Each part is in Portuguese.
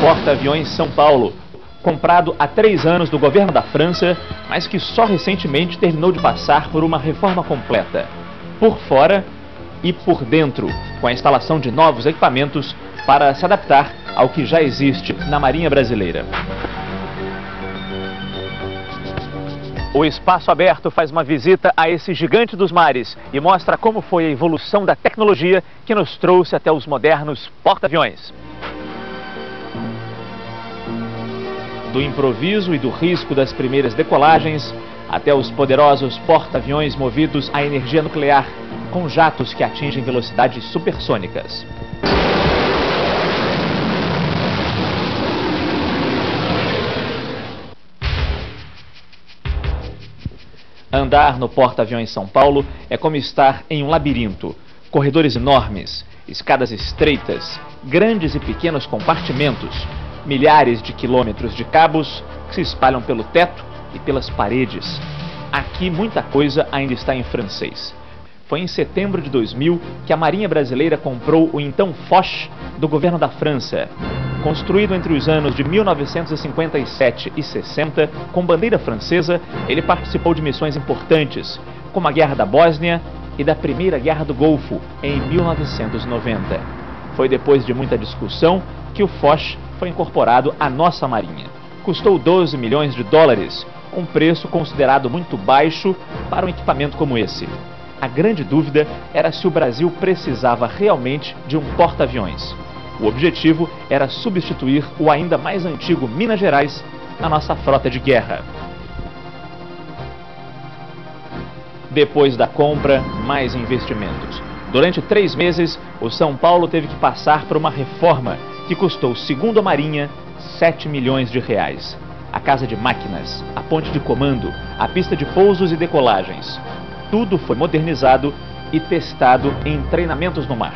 porta-aviões São Paulo, comprado há três anos do governo da França, mas que só recentemente terminou de passar por uma reforma completa, por fora e por dentro, com a instalação de novos equipamentos para se adaptar ao que já existe na Marinha Brasileira. O Espaço Aberto faz uma visita a esse gigante dos mares e mostra como foi a evolução da tecnologia que nos trouxe até os modernos porta-aviões. Do improviso e do risco das primeiras decolagens, até os poderosos porta-aviões movidos a energia nuclear, com jatos que atingem velocidades supersônicas. Andar no porta-aviões São Paulo é como estar em um labirinto. Corredores enormes, escadas estreitas, grandes e pequenos compartimentos, milhares de quilômetros de cabos que se espalham pelo teto e pelas paredes. Aqui muita coisa ainda está em francês. Foi em setembro de 2000 que a Marinha Brasileira comprou o então Foch do governo da França. Construído entre os anos de 1957 e 60, com bandeira francesa, ele participou de missões importantes, como a Guerra da Bósnia e da Primeira Guerra do Golfo, em 1990. Foi depois de muita discussão que o Foch foi incorporado à nossa Marinha. Custou 12 milhões de dólares, um preço considerado muito baixo para um equipamento como esse. A grande dúvida era se o Brasil precisava realmente de um porta-aviões. O objetivo era substituir o ainda mais antigo Minas Gerais na nossa frota de guerra. Depois da compra, mais investimentos. Durante três meses, o São Paulo teve que passar por uma reforma que custou, segundo a Marinha, 7 milhões de reais. A casa de máquinas, a ponte de comando, a pista de pousos e decolagens. Tudo foi modernizado e testado em treinamentos no mar.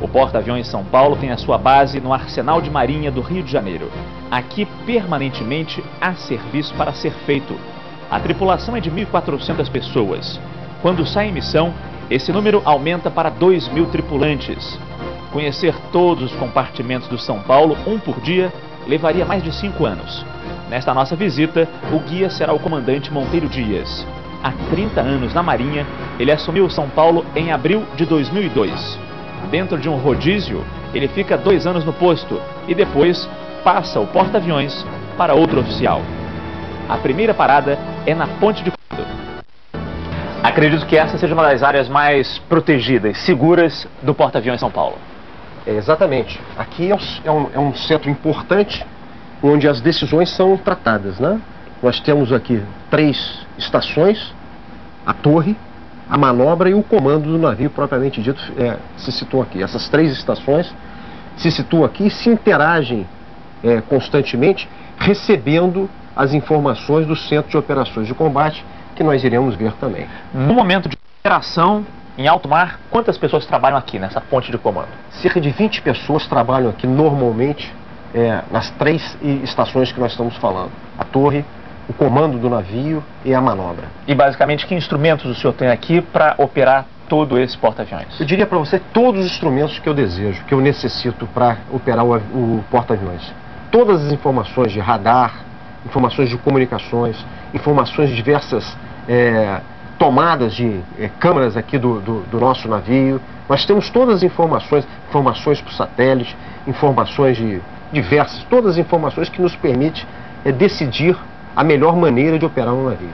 O porta-aviões São Paulo tem a sua base no Arsenal de Marinha do Rio de Janeiro. Aqui, permanentemente, há serviço para ser feito. A tripulação é de 1.400 pessoas. Quando sai em missão, esse número aumenta para 2 mil tripulantes. Conhecer todos os compartimentos do São Paulo, um por dia, levaria mais de cinco anos. Nesta nossa visita, o guia será o comandante Monteiro Dias. Há 30 anos na Marinha, ele assumiu São Paulo em abril de 2002 dentro de um rodízio, ele fica dois anos no posto e depois passa o porta-aviões para outro oficial. A primeira parada é na ponte de comando. Acredito que essa seja uma das áreas mais protegidas, seguras do porta-aviões São Paulo. É, exatamente. Aqui é um, é, um, é um centro importante onde as decisões são tratadas, né? Nós temos aqui três estações, a torre, a manobra e o comando do navio propriamente dito é, se situam aqui. Essas três estações se situam aqui e se interagem é, constantemente, recebendo as informações do Centro de Operações de Combate, que nós iremos ver também. No momento de operação em alto mar, quantas pessoas trabalham aqui nessa ponte de comando? Cerca de 20 pessoas trabalham aqui normalmente é, nas três estações que nós estamos falando. A torre, o comando do navio e a manobra. E basicamente que instrumentos o senhor tem aqui para operar todo esse porta-aviões? Eu diria para você todos os instrumentos que eu desejo, que eu necessito para operar o, o porta-aviões. Todas as informações de radar, informações de comunicações, informações de diversas é, tomadas de é, câmeras aqui do, do, do, nosso navio. Nós temos todas as informações, informações por satélite, informações de diversas, todas as informações que nos permitem é, decidir a melhor maneira de operar um navio.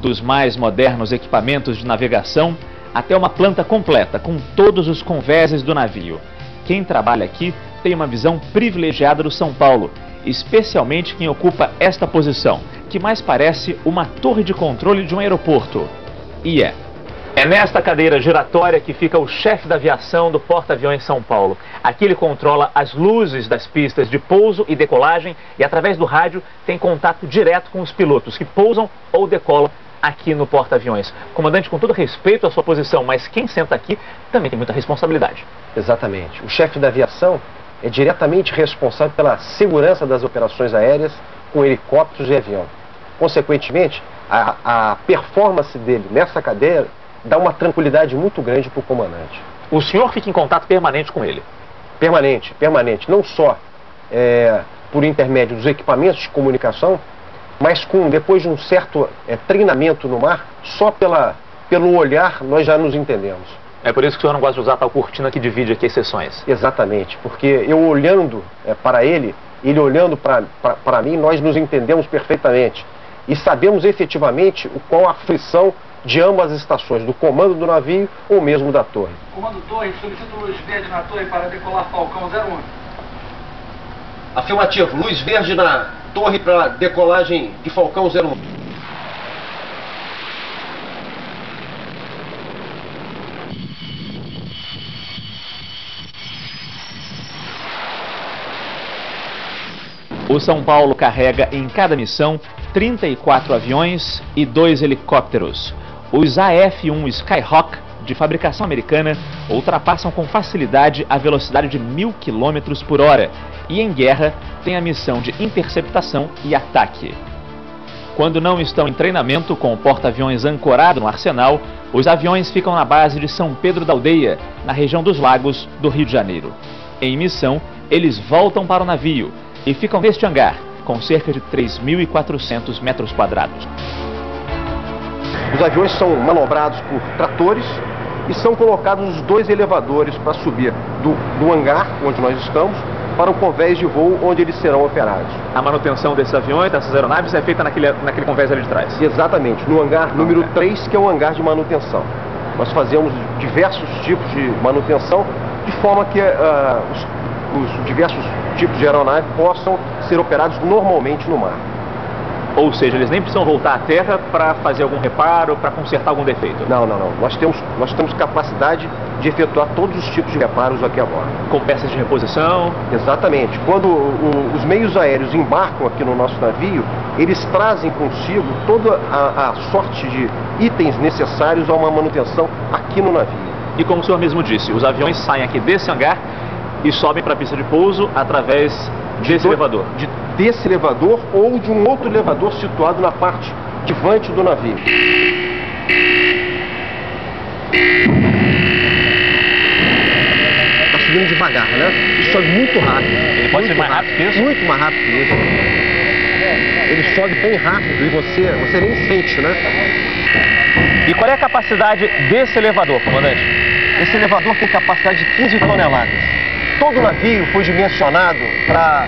Dos mais modernos equipamentos de navegação até uma planta completa com todos os convéses do navio. Quem trabalha aqui tem uma visão privilegiada do São Paulo, especialmente quem ocupa esta posição, que mais parece uma torre de controle de um aeroporto. E é. É nesta cadeira giratória que fica o chefe da aviação do porta-aviões São Paulo. Aqui ele controla as luzes das pistas de pouso e decolagem e através do rádio tem contato direto com os pilotos que pousam ou decolam aqui no porta-aviões. Comandante, com todo respeito à sua posição, mas quem senta aqui também tem muita responsabilidade. Exatamente. O chefe da aviação é diretamente responsável pela segurança das operações aéreas com helicópteros e avião. Consequentemente, a, a performance dele nessa cadeira dá uma tranquilidade muito grande para o comandante. O senhor fica em contato permanente com ele? Permanente, permanente. Não só é, por intermédio dos equipamentos de comunicação, mas com depois de um certo é, treinamento no mar, só pela, pelo olhar nós já nos entendemos. É por isso que o senhor não gosta de usar tal cortina que divide aqui as sessões? Exatamente, porque eu olhando é, para ele, ele olhando para mim, nós nos entendemos perfeitamente e sabemos efetivamente o qual a aflição de ambas as estações, do comando do navio ou mesmo da torre. Comando torre, solicito luz verde na torre para decolar Falcão 01. Afirmativo, luz verde na torre para decolagem de Falcão 01. O São Paulo carrega em cada missão 34 aviões e dois helicópteros. Os AF-1 Skyhawk, de fabricação americana, ultrapassam com facilidade a velocidade de 1000 km por hora e, em guerra, têm a missão de interceptação e ataque. Quando não estão em treinamento com o porta-aviões ancorado no arsenal, os aviões ficam na base de São Pedro da Aldeia, na região dos Lagos do Rio de Janeiro. Em missão, eles voltam para o navio e ficam neste hangar, com cerca de 3.400 metros quadrados. Os aviões são manobrados por tratores e são colocados os dois elevadores para subir do, do hangar, onde nós estamos, para o convés de voo onde eles serão operados. A manutenção desses aviões, dessas aeronaves, é feita naquele, naquele convés ali de trás? Exatamente, no hangar número 3, que é o hangar de manutenção. Nós fazemos diversos tipos de manutenção, de forma que uh, os os diversos tipos de aeronave possam ser operados normalmente no mar. Ou seja, eles nem precisam voltar à terra para fazer algum reparo, para consertar algum defeito? Não, não, não. Nós temos, nós temos capacidade de efetuar todos os tipos de reparos aqui a bordo. Com peças de reposição? Exatamente. Quando o, os meios aéreos embarcam aqui no nosso navio, eles trazem consigo toda a, a sorte de itens necessários a uma manutenção aqui no navio. E como o senhor mesmo disse, os aviões saem aqui desse hangar e sobem para a pista de pouso através desse de elevador. De, desse elevador ou de um outro elevador situado na parte divante do navio. Está subindo devagar, né? Ele sobe muito rápido. Ele pode ser mais rápido, rápido que isso? Muito mais rápido que isso. Ele sobe bem rápido e você, você nem sente, né? E qual é a capacidade desse elevador, comandante? Esse elevador tem capacidade de 15 toneladas todo o navio foi dimensionado para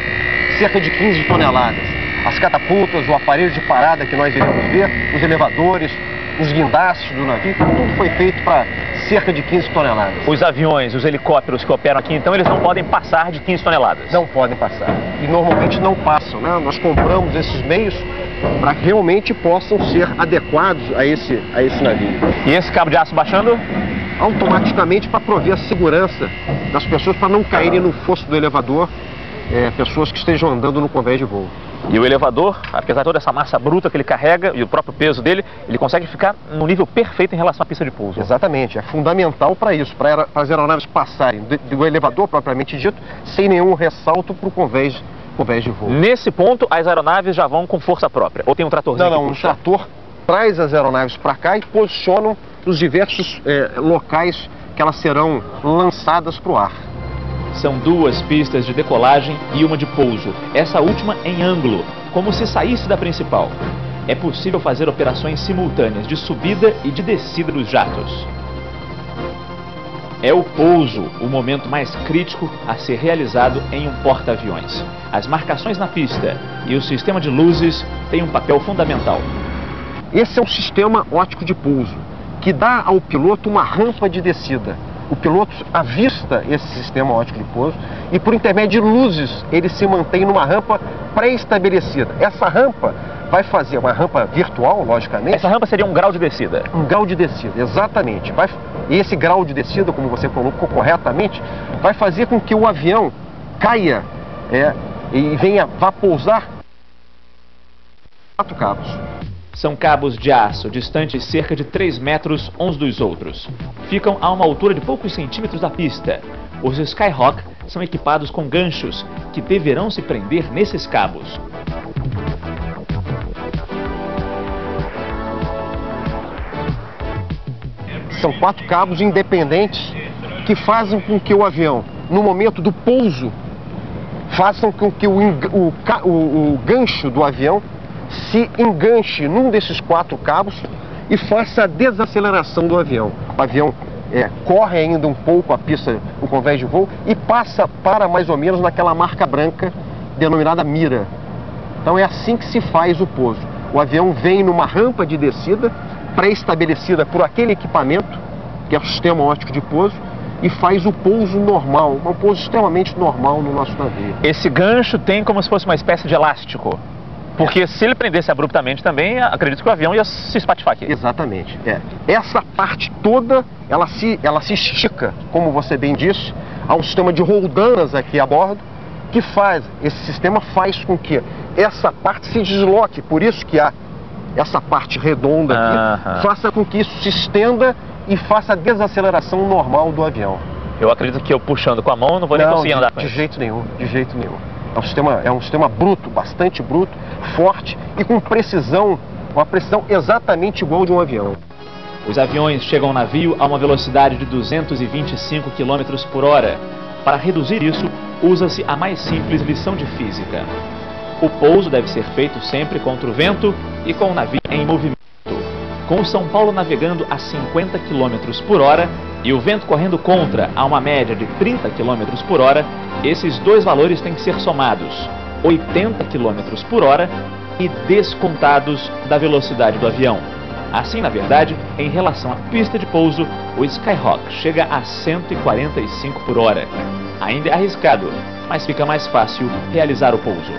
cerca de 15 toneladas. As catapultas, o aparelho de parada que nós iremos ver, os elevadores, os guindastes do navio, tudo foi feito para cerca de 15 toneladas. Os aviões, os helicópteros que operam aqui, então, eles não podem passar de 15 toneladas? Não podem passar. E normalmente não passam, né? Nós compramos esses meios para que realmente possam ser adequados a esse, a esse navio. E esse cabo de aço baixando? Automaticamente para prover a segurança das pessoas para não caírem no fosso do elevador, é, pessoas que estejam andando no convés de voo. E o elevador, apesar de toda essa massa bruta que ele carrega e o próprio peso dele, ele consegue ficar no nível perfeito em relação à pista de pouso. Exatamente, é fundamental para isso, para as aeronaves passarem do, do, elevador propriamente dito, sem nenhum ressalto para o convés, convés de voo. Nesse ponto, as aeronaves já vão com força própria, ou tem um tratorzinho Não, não, um trator traz as aeronaves para cá e posicionam nos diversos é, locais que elas serão lançadas para o ar. São duas pistas de decolagem e uma de pouso, essa última em ângulo, como se saísse da principal. É possível fazer operações simultâneas de subida e de descida dos jatos. É o pouso o momento mais crítico a ser realizado em um porta-aviões. As marcações na pista e o sistema de luzes têm um papel fundamental. Esse é o sistema ótico de pouso que dá ao piloto uma rampa de descida. O piloto avista esse sistema ótico de pouso e por intermédio de luzes ele se mantém numa rampa pré-estabelecida. Essa rampa vai fazer uma rampa virtual, logicamente. Essa rampa seria um grau de descida? Um grau de descida, exatamente. Vai, e esse grau de descida, como você colocou corretamente, vai fazer com que o avião caia é, e venha, vá pousar quatro cabos. São cabos de aço, distantes cerca de 3 metros uns dos outros. Ficam a uma altura de poucos centímetros da pista. Os Skyhawk são equipados com ganchos, que deverão se prender nesses cabos. São quatro cabos independentes que fazem com que o avião, no momento do pouso, façam com que o, o, o, o gancho do avião se enganche num desses quatro cabos e faça a desaceleração do avião. O avião é, corre ainda um pouco a pista, o convés de voo, e passa para mais ou menos naquela marca branca denominada mira. Então é assim que se faz o pouso. O avião vem numa rampa de descida, pré-estabelecida por aquele equipamento, que é o sistema óptico de pouso, e faz o pouso normal, um pouso extremamente normal no nosso navio. Esse gancho tem como se fosse uma espécie de elástico. Porque se ele prendesse abruptamente também, acredito que o avião ia se espatifar aqui. Exatamente. É. Essa parte toda, ela se, ela se estica, como você bem disse. Há um sistema de roldanas aqui a bordo, que faz, esse sistema faz com que essa parte se desloque. Por isso que há essa parte redonda aqui, uh -huh. faça com que isso se estenda e faça a desaceleração normal do avião. Eu acredito que eu puxando com a mão não vou não, nem conseguir andar com De jeito nenhum, de jeito nenhum. É um sistema, é um sistema bruto, bastante bruto, forte e com precisão, uma precisão exatamente igual de um avião. Os aviões chegam ao navio a uma velocidade de 225 km por hora. Para reduzir isso, usa-se a mais simples lição de física. O pouso deve ser feito sempre contra o vento e com o navio em movimento. Com o São Paulo navegando a 50 km por hora e o vento correndo contra a uma média de 30 km por hora, esses dois valores têm que ser somados, 80 km por hora e descontados da velocidade do avião. Assim, na verdade, em relação à pista de pouso, o Skyhawk chega a 145 por hora. Ainda é arriscado, mas fica mais fácil realizar o pouso.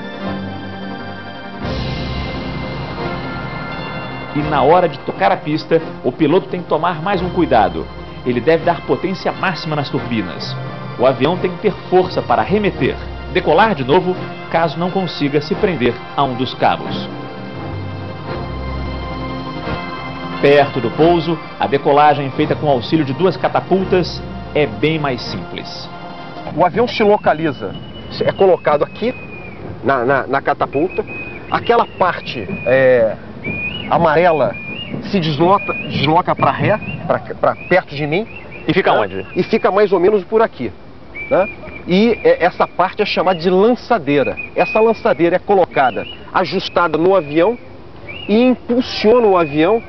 E na hora de tocar a pista, o piloto tem que tomar mais um cuidado. Ele deve dar potência máxima nas turbinas. O avião tem que ter força para remeter, decolar de novo, caso não consiga se prender a um dos cabos. Perto do pouso, a decolagem feita com auxílio de duas catapultas é bem mais simples. O avião se localiza, é colocado aqui na, na, na catapulta, aquela parte é, amarela se desloca, desloca para ré, para perto de mim. E fica né? onde? E fica mais ou menos por aqui. Né? E é, essa parte é chamada de lançadeira. Essa lançadeira é colocada, ajustada no avião e impulsiona o avião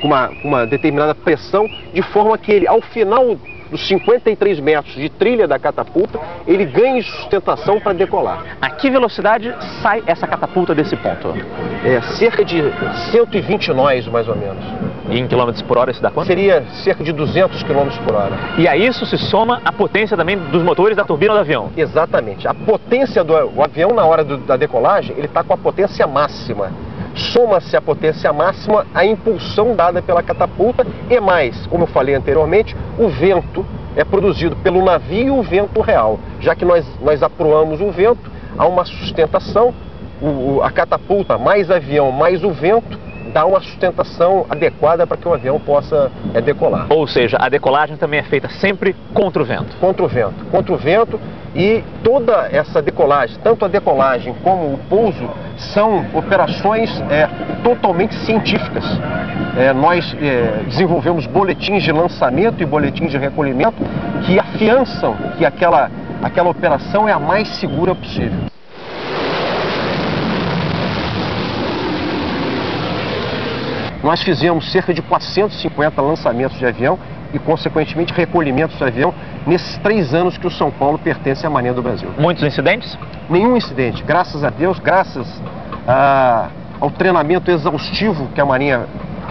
com uma, uma determinada pressão, de forma que ele, ao final dos 53 metros de trilha da catapulta, ele ganhe sustentação para decolar. A que velocidade sai essa catapulta desse ponto? É cerca de 120 nós, mais ou menos. E em quilômetros por hora isso dá quanto? Seria cerca de 200 quilômetros por hora. E a isso se soma a potência também dos motores da turbina do avião? Exatamente. A potência do avião na hora do, da decolagem, ele está com a potência máxima soma-se a potência máxima à impulsão dada pela catapulta e mais, como eu falei anteriormente, o vento é produzido pelo navio e o vento real. Já que nós, nós aproamos o vento, há uma sustentação, o, a catapulta mais avião mais o vento dá uma sustentação adequada para que o avião possa é, decolar. Ou seja, a decolagem também é feita sempre contra o vento. Contra o vento, contra o vento e toda essa decolagem, tanto a decolagem como o pouso, são operações é, totalmente científicas. É, nós é, desenvolvemos boletins de lançamento e boletins de recolhimento que afiançam que aquela, aquela operação é a mais segura possível. Nós fizemos cerca de 450 lançamentos de avião e, consequentemente, recolhimentos de avião nesses três anos que o São Paulo pertence à Marinha do Brasil. Muitos incidentes? Nenhum incidente, graças a Deus, graças a, ao treinamento exaustivo que a Marinha,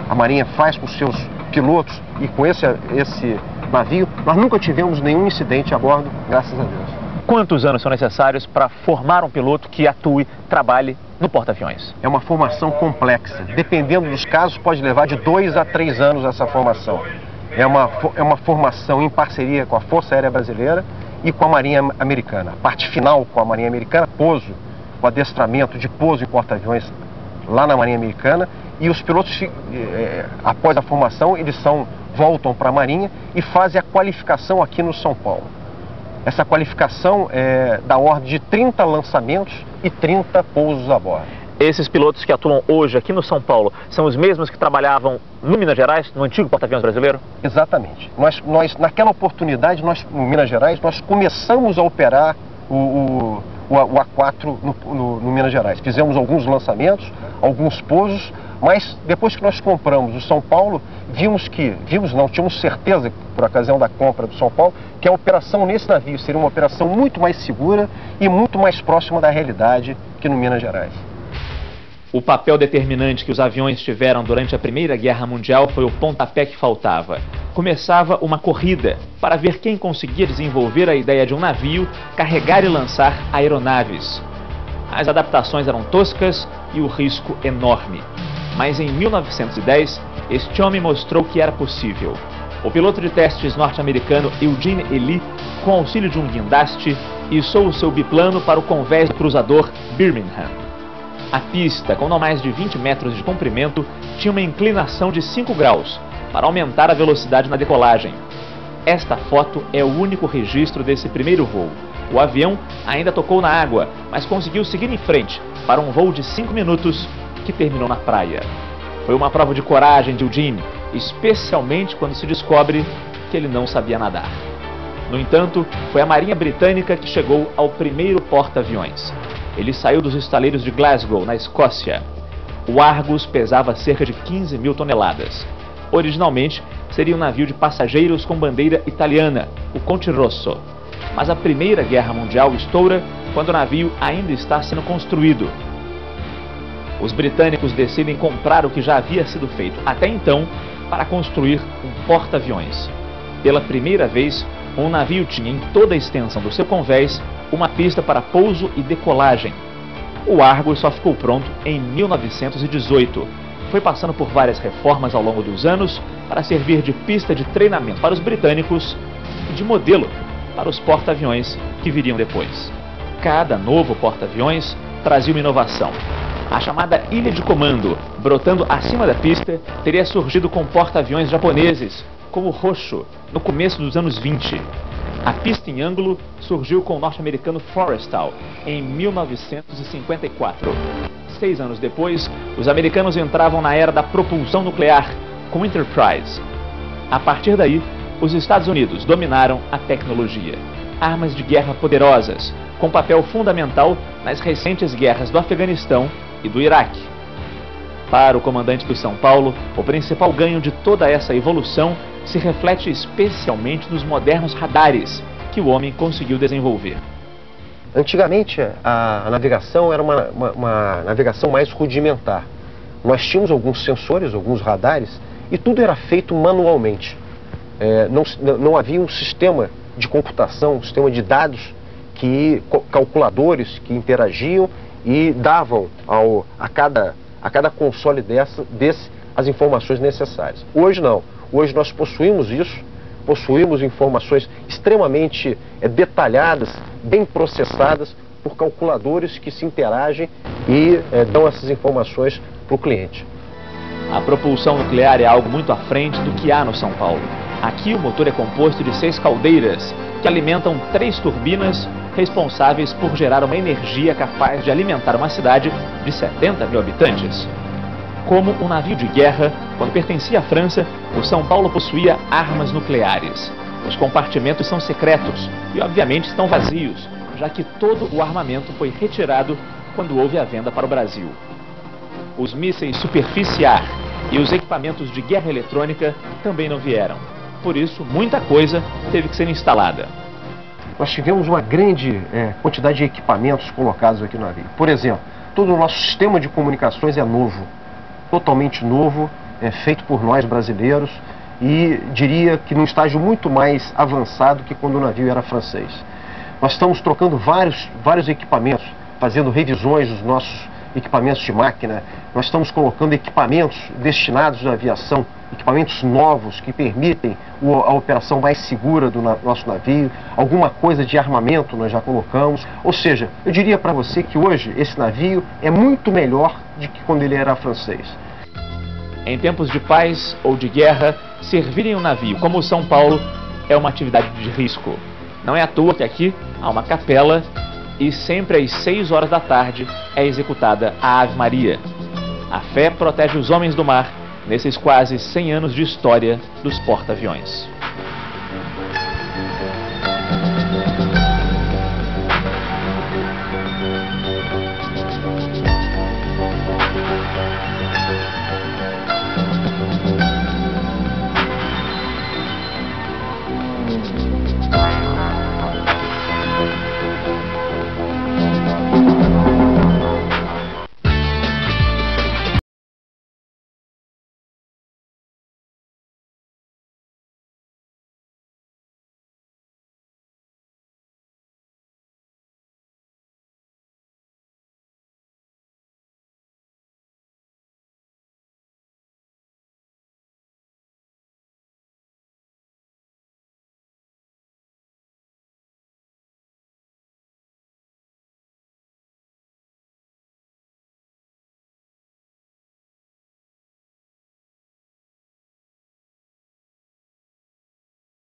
a Marinha faz com seus pilotos e com esse, esse navio, nós nunca tivemos nenhum incidente a bordo, graças a Deus. Quantos anos são necessários para formar um piloto que atue, trabalhe no porta-aviões? É uma formação complexa. Dependendo dos casos, pode levar de dois a três anos essa formação. É uma, é uma formação em parceria com a Força Aérea Brasileira e com a Marinha Americana. A parte final com a Marinha Americana, pouso, o adestramento de pouso em porta-aviões lá na Marinha Americana e os pilotos, é, após a formação, eles são, voltam para a Marinha e fazem a qualificação aqui no São Paulo. Essa qualificação é da ordem de 30 lançamentos e 30 pousos a bordo. Esses pilotos que atuam hoje aqui no São Paulo são os mesmos que trabalhavam no Minas Gerais, no antigo porta-aviões brasileiro? Exatamente. Nós, nós, naquela oportunidade, nós, no Minas Gerais, nós começamos a operar o, o, o, A4 no, no, no Minas Gerais. Fizemos alguns lançamentos, alguns pousos, mas depois que nós compramos o São Paulo, vimos que, vimos não, tínhamos certeza, por ocasião da compra do São Paulo, que a operação nesse navio seria uma operação muito mais segura e muito mais próxima da realidade que no Minas Gerais. O papel determinante que os aviões tiveram durante a Primeira Guerra Mundial foi o pontapé que faltava. Começava uma corrida para ver quem conseguia desenvolver a ideia de um navio carregar e lançar aeronaves. As adaptações eram toscas e o risco enorme. Mas em 1910, este homem mostrou que era possível. O piloto de testes norte-americano Eugene Ely, com auxílio de um guindaste, içou o seu biplano para o convés do cruzador Birmingham. A pista, com não mais de 20 metros de comprimento, tinha uma inclinação de 5 graus, para aumentar a velocidade na decolagem. Esta foto é o único registro desse primeiro voo. O avião ainda tocou na água, mas conseguiu seguir em frente para um voo de 5 minutos que terminou na praia. Foi uma prova de coragem de Eugene, especialmente quando se descobre que ele não sabia nadar. No entanto, foi a Marinha Britânica que chegou ao primeiro porta-aviões. Ele saiu dos estaleiros de Glasgow, na Escócia. O Argus pesava cerca de 15 mil toneladas. Originalmente, seria um navio de passageiros com bandeira italiana, o Conte Rosso. Mas a Primeira Guerra Mundial estoura quando o navio ainda está sendo construído. Os britânicos decidem comprar o que já havia sido feito até então para construir um porta-aviões. Pela primeira vez, um navio tinha em toda a extensão do seu convés uma pista para pouso e decolagem. O Argus só ficou pronto em 1918. Foi passando por várias reformas ao longo dos anos para servir de pista de treinamento para os britânicos e de modelo para os porta-aviões que viriam depois. Cada novo porta-aviões trazia uma inovação. A chamada ilha de comando, brotando acima da pista, teria surgido com porta-aviões japoneses, como o Roxo, no começo dos anos 20. A pista em ângulo surgiu com o norte-americano Forrestal em 1954. Seis anos depois, os americanos entravam na era da propulsão nuclear com Enterprise. A partir daí, os Estados Unidos dominaram a tecnologia. Armas de guerra poderosas, com papel fundamental nas recentes guerras do Afeganistão e do Iraque. Para o comandante do São Paulo, o principal ganho de toda essa evolução se reflete especialmente nos modernos radares que o homem conseguiu desenvolver. Antigamente, a, navegação era uma, uma, uma, navegação mais rudimentar. Nós tínhamos alguns sensores, alguns radares, e tudo era feito manualmente. É, não, não havia um sistema de computação, um sistema de dados, que calculadores que interagiam e davam ao, a, cada, a cada console dessa, desse as informações necessárias. Hoje não. Hoje nós possuímos isso, possuímos informações extremamente é, detalhadas, bem processadas por calculadores que se interagem e é, dão essas informações para o cliente. A propulsão nuclear é algo muito à frente do que há no São Paulo. Aqui o motor é composto de seis caldeiras que alimentam três turbinas responsáveis por gerar uma energia capaz de alimentar uma cidade de 70 mil habitantes. Como um navio de guerra, quando pertencia à França, o São Paulo possuía armas nucleares. Os compartimentos são secretos e, obviamente, estão vazios, já que todo o armamento foi retirado quando houve a venda para o Brasil. Os mísseis superficiar e os equipamentos de guerra eletrônica também não vieram. Por isso, muita coisa teve que ser instalada. Nós tivemos uma grande é, quantidade de equipamentos colocados aqui no navio. Por exemplo, todo o nosso sistema de comunicações é novo totalmente novo, é, feito por nós brasileiros e diria que num estágio muito mais avançado que quando o navio era francês. Nós estamos trocando vários, vários equipamentos, fazendo revisões dos nossos equipamentos de máquina, nós estamos colocando equipamentos destinados à aviação, equipamentos novos que permitem a operação mais segura do nosso navio, alguma coisa de armamento nós já colocamos. Ou seja, eu diria para você que hoje esse navio é muito melhor do que quando ele era francês. Em tempos de paz ou de guerra, servir em um navio como o São Paulo é uma atividade de risco. Não é à toa que aqui há uma capela e sempre às 6 horas da tarde é executada a Ave Maria. A fé protege os homens do mar nesses quase 100 anos de história dos porta-aviões.